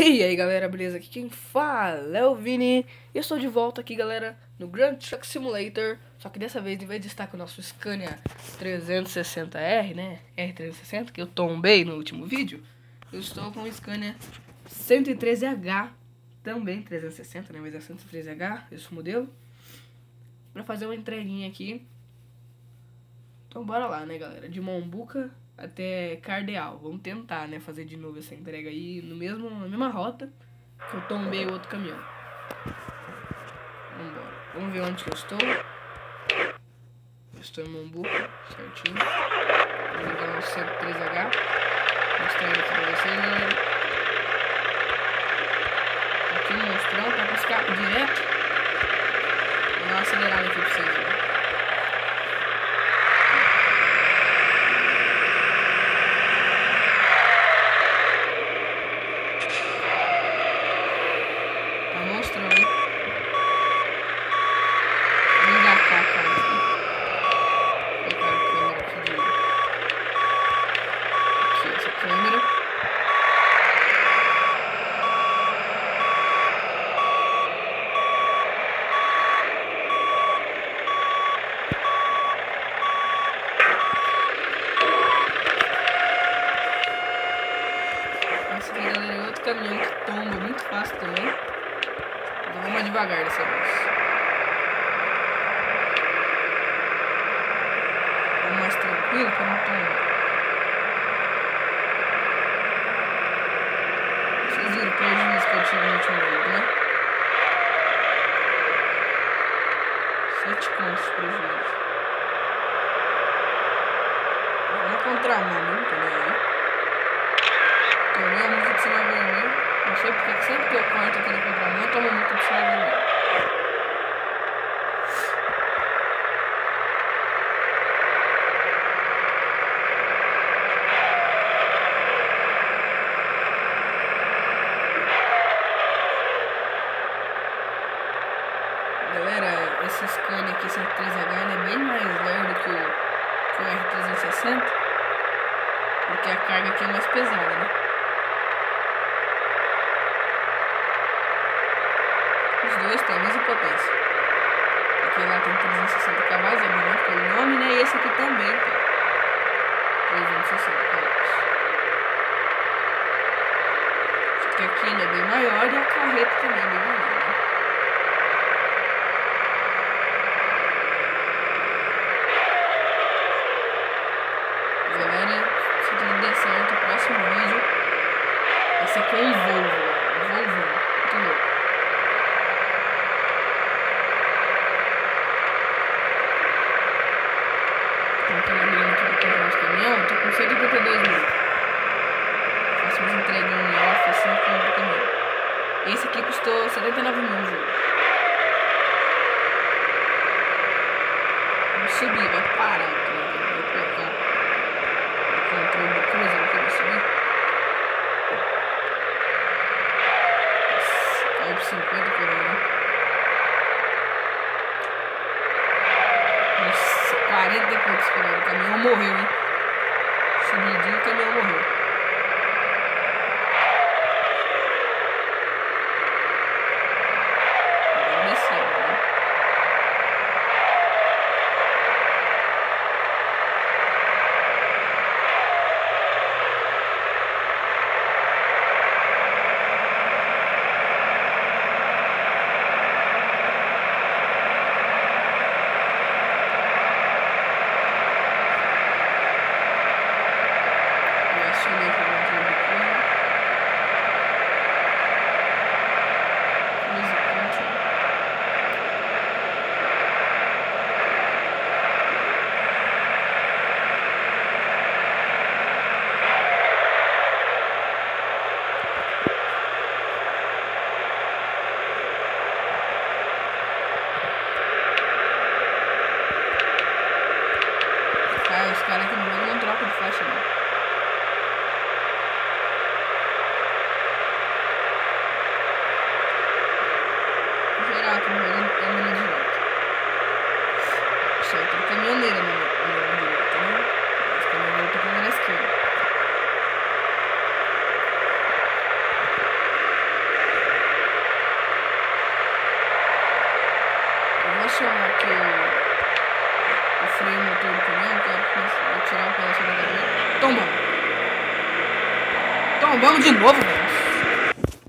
E aí galera, beleza? Aqui quem fala é o Vini eu estou de volta aqui galera no Grand Truck Simulator Só que dessa vez, em vez de estar com o nosso Scania 360R, né? R360, que eu tombei no último vídeo Eu estou com o Scania 113H Também 360, né? Mas é 113H, esse modelo Pra fazer uma entreguinha aqui Então bora lá, né galera? De Mombuca até Cardeal. Vamos tentar, né, fazer de novo essa entrega aí no mesmo, na mesma rota que eu tombei o outro caminhão. Vambora. Vamos ver onde que eu estou. Estou em Mombuca, certinho. Vou ligar no 103H. Mostrando aqui pra vocês, galera. Aqui no monstrão, tá com direto. Vou dar uma acelerada aqui pra vocês, né? caminhão que tomba muito fácil também. Então vamos devagar dessa vez. Vamos mais tranquilo para não tombar. Vocês viram o prejuízo que eu tive no último vídeo, né? Sete contos de prejuízo. Vamos contramão, não tô nem aí. Tomei a de sinal vermelho. Não sei porque sempre que eu corto aqui na contramão, eu tomo música de sinal vermelho. Galera, esse Scania aqui, esse R3H, é bem mais lerdo que o, que o R360. Porque a carga aqui é mais pesada, né? Os dois têm a mesma potência. Aquele lá tem 360 cavalos, obviamente pelo nome, né? E esse aqui também tem 360 cavalos. Que aqui ele é bem maior e a carreta também é bem maior, né? Galera, se tudo der certo, o próximo vídeo vai ser com o Volvo, o Volvo, muito louco. Tô trabalhando aqui pra comprar os caminhão, tô com 182 mil. Faço entreguinhas em off assim com o caminhão. Esse aqui custou 79 mil, juro. Vamos subir, vai parar. Vou colocar o controle do aqui, vou subir. Caiu por 50 por hora. Nossa, 40 e poucos por hora. O morreu, hein? Subidinho, o caminhão morreu. Agora desceu, né? Eu acionei aqui o controle do cruiser. Cruise control. Cara, os caras aqui no jogo não trocam de faixa, não. geral aqui no jogo é mina direita. Só tem caminhoneira na mina direita, né? Os caminhoneiros estão na esquerda. acionar aqui o, o freio motor do caminhão, quero vou tirar um pedaço da gasolina. Tombamos. De novo, velho.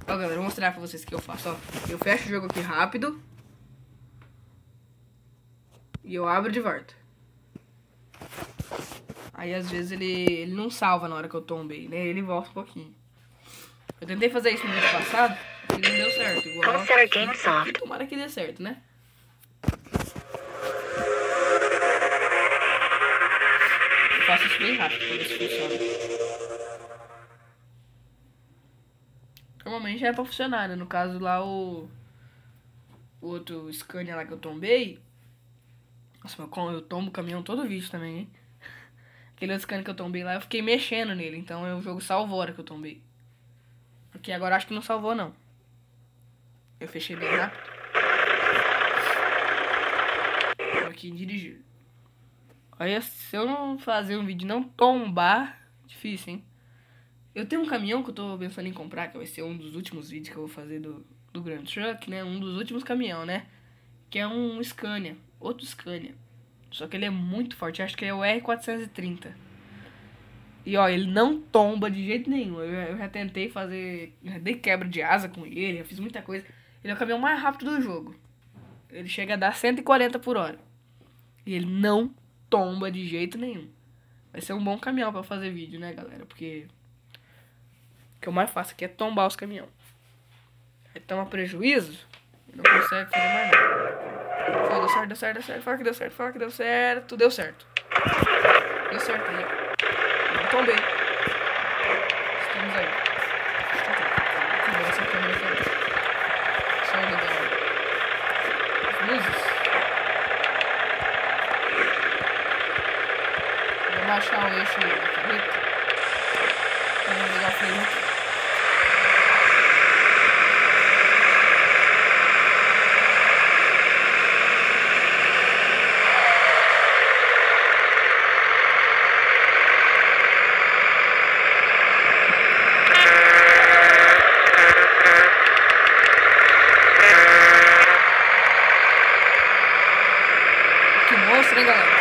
Ó, galera, vou mostrar pra vocês o que eu faço, ó. Eu fecho o jogo aqui rápido. E eu abro de volta. Aí às vezes ele, ele não salva na hora que eu tombei, né? Ele volta um pouquinho. Eu tentei fazer isso no vídeo passado e não deu certo. Igual Consider Game Soft. Tomara que dê certo, né? Bem rápido ver se funciona. Normalmente é pra funcionar, né? No caso lá o. O outro Scania lá que eu tombei. Nossa, eu tombo o caminhão todo vídeo também, hein? Aquele outro Scania que eu tombei lá, eu fiquei mexendo nele. Então o jogo salvou a hora que eu tombei. Aqui agora acho que não salvou, não. Eu fechei bem rápido. Vou aqui dirigir. Olha, se eu não fazer um vídeo não tombar, difícil, hein? Eu tenho um caminhão que eu tô pensando em comprar, que vai ser um dos últimos vídeos que eu vou fazer do, do Grand Truck, né? Um dos últimos caminhão, né? Que é um Scania, outro Scania. Só que ele é muito forte, acho que é o R430. E ó, ele não tomba de jeito nenhum. Eu, eu já tentei fazer. Já dei quebra de asa com ele, já fiz muita coisa. Ele é o caminhão mais rápido do jogo. Ele chega a dar 140 por hora. E ele não tomba de jeito nenhum. Vai ser um bom caminhão pra fazer vídeo, né, galera? Porque. O que eu mais faço aqui é tombar os caminhões. Aí toma prejuízo e não consegue fazer mais nada. Foi, deu certo, deu certo, deu certo. Fala que deu certo, fala que deu certo. Deu certo. Deu certo aí, ó. Não tombei. Estamos aí. Deixa eu ver essa câmera aqui. Só ligar as luzes. Vou baixar o eixo da carreta. Vamos ligar o freio aqui. Que monstro, hein, galera?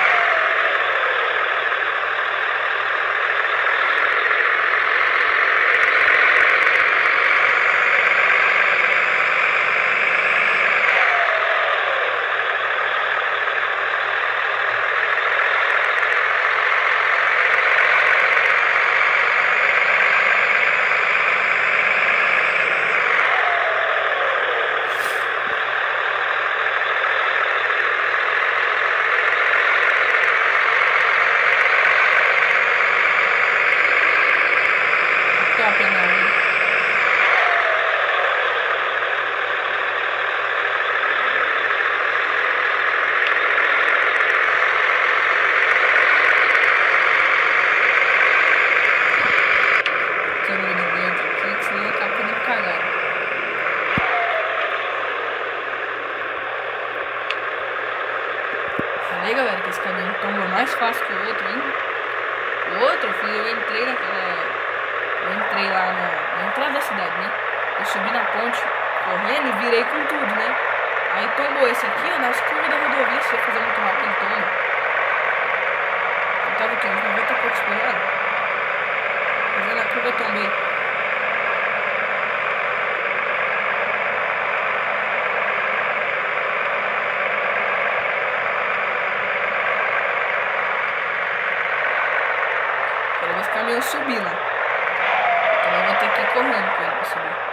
Top, né? Câmera de dentro aqui, que senão eu acabo ficando cagado. Falei, galera, que esse caminhão tomba mais fácil que o outro, hein? O outro, eu, fui, eu entrei naquela. Eu entrei lá na, na entrada da cidade, né? Eu subi na ponte correndo e virei com tudo, né? Aí tombou esse aqui, ó, nas curvas da rodovia, se eu fazer muito rápido, ele tomba. Eu tava aqui, uns 90 e poucos por hora. Fazendo a curva, eu tombei. Quero ver esse caminhão subir lá. Também vou ter que ir correndo com ele pra subir.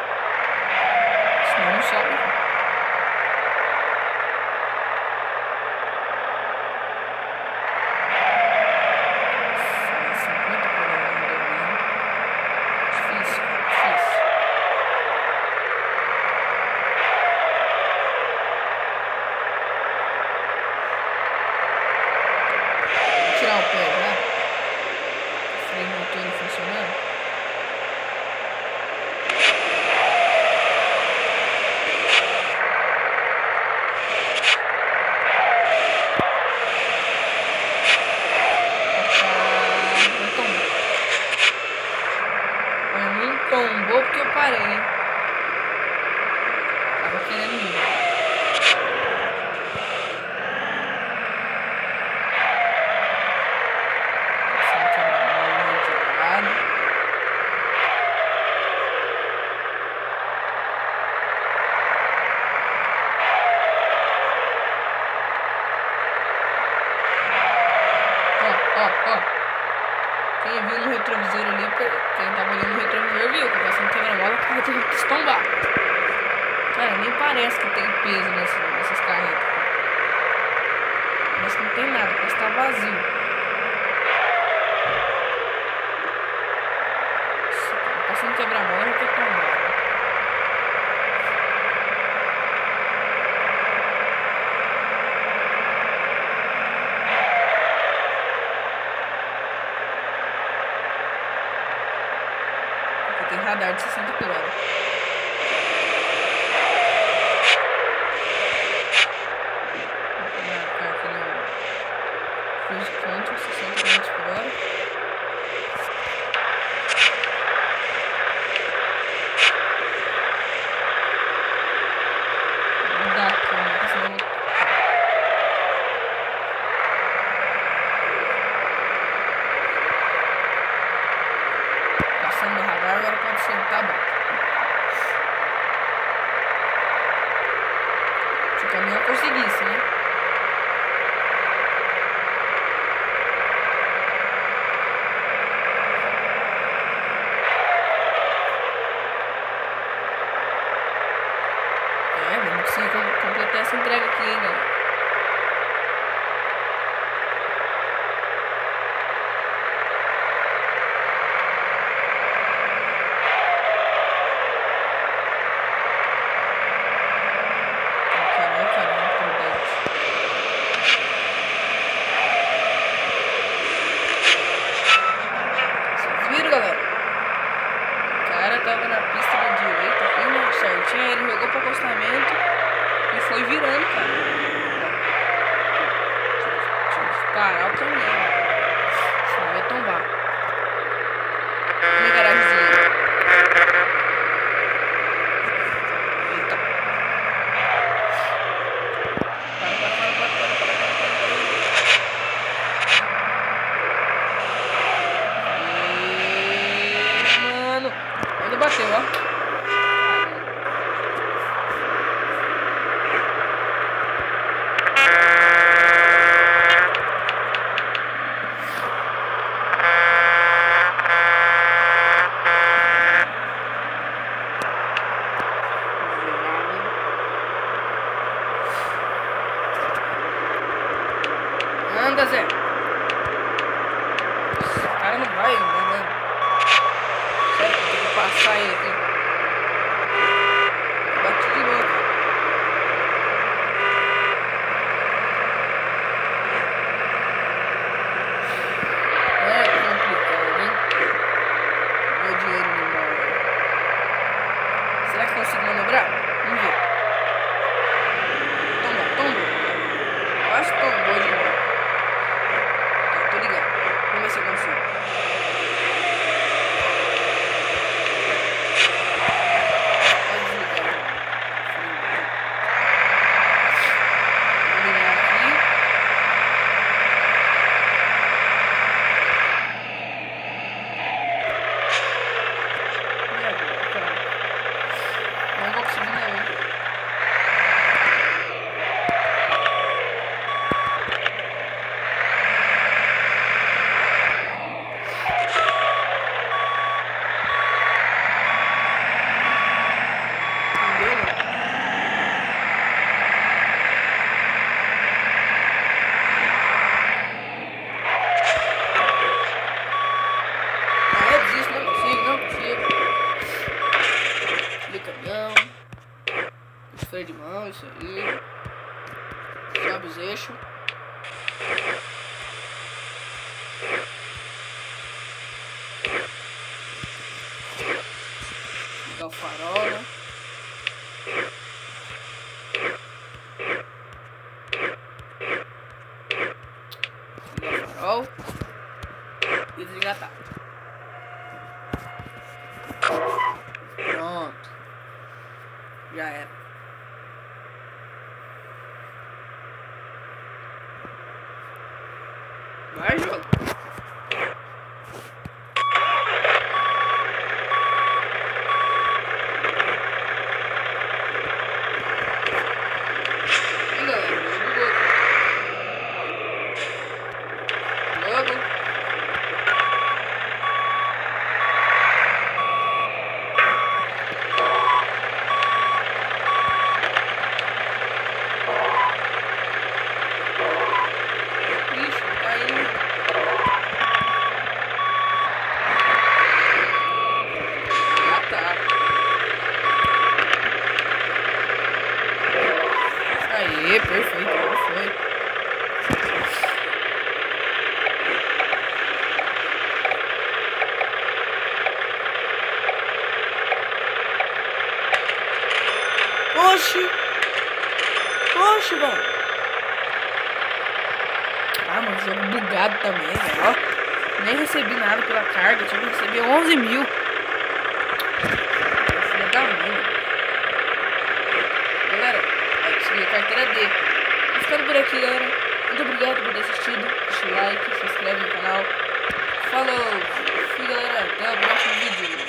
Senão não sobe. Nossa, 50 por hora no domínio. Difícil, cara, difícil. Vou tirar o pé já. Freio motor funcionando. Retrovisor ali, quem tava olhando no retrovisor viu que eu passei no quebra-mola, o carro que tombar. Cara, nem parece que tem peso nessa, nessas carretas. Parece que não tem nada, parece que tá vazio. Passando quebra-mola, já tem que tombar. menor de 60 km. tá bom. 是然后中年人 freio de mão, isso aí. Sobe os eixos. Ligar o farol, né? Ligar o farol. E desengatar. Pronto. Já era. Vai, jogo. Ih, galera, jogo louco. Logo. Aê, perfeito, agora foi. Oxi! Oxi, velho! Ah, mano, jogo bugado também, velho, ó. Nem recebi nada pela carga, tinha que receber 11 mil. Filha da mãe. Galera, conseguir a carteira D. Vou ficando por aqui, galera. Muito obrigado por ter assistido. Deixa o like, se inscreve no canal. Falou! Fui, galera. Até o próximo vídeo.